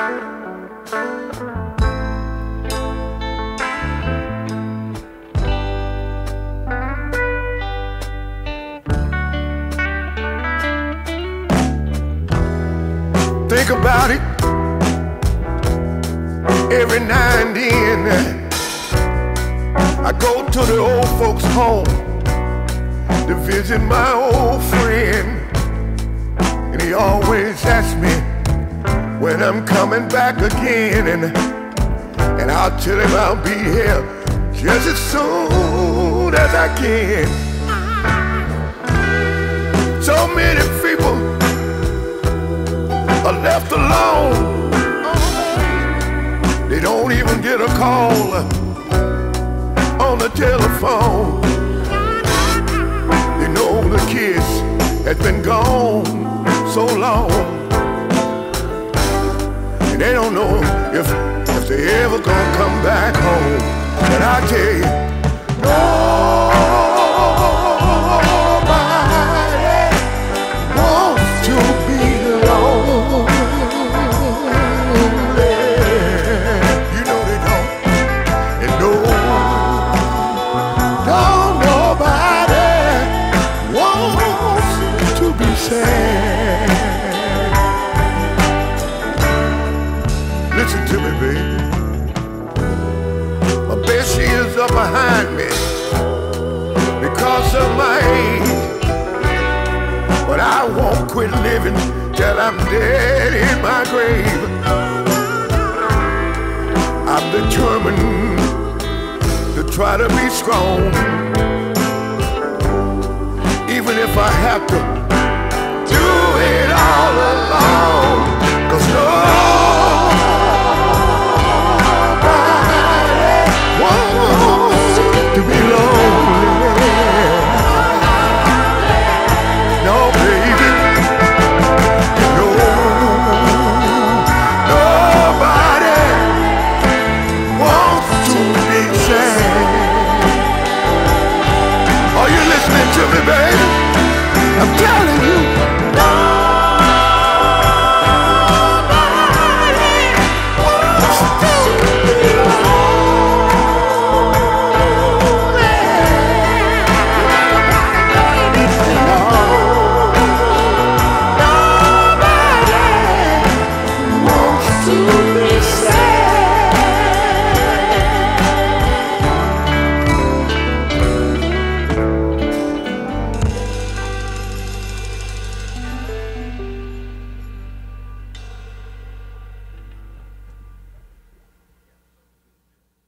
Think about it every now and then. I go to the old folks' home to visit my old friend. When I'm coming back again. And, and I'll tell him I'll be here just as soon as I can. So many people are left alone. They don't even get a call on the telephone. They know the kiss has been gone so long. They don't know if, if they ever gonna come back home. And I tell you, nobody up behind me because of my age. But I won't quit living till I'm dead in my grave. I'm determined to try to be strong. Even if I have to